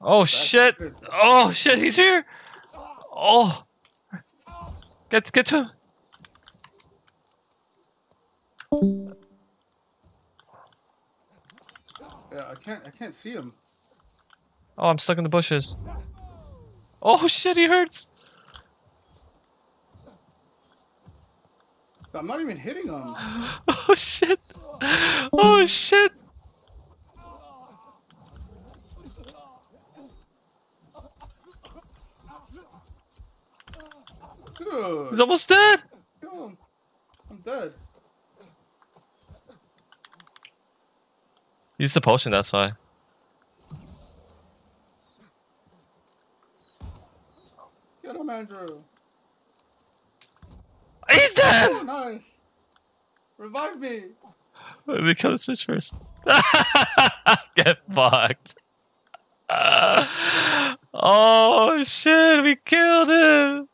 Oh shit! Oh shit! He's here! Oh, get get to him! Yeah, I can't. I can't see him. Oh, I'm stuck in the bushes. Oh shit! He hurts. I'm not even hitting him. Oh shit! Oh shit! Dude, He's almost dead. I'm dead. Use the potion. That's why. Get him, Andrew. He's dead. Oh, nice. Revive me. Let me kill the switch first. Get fucked. oh shit! We killed him.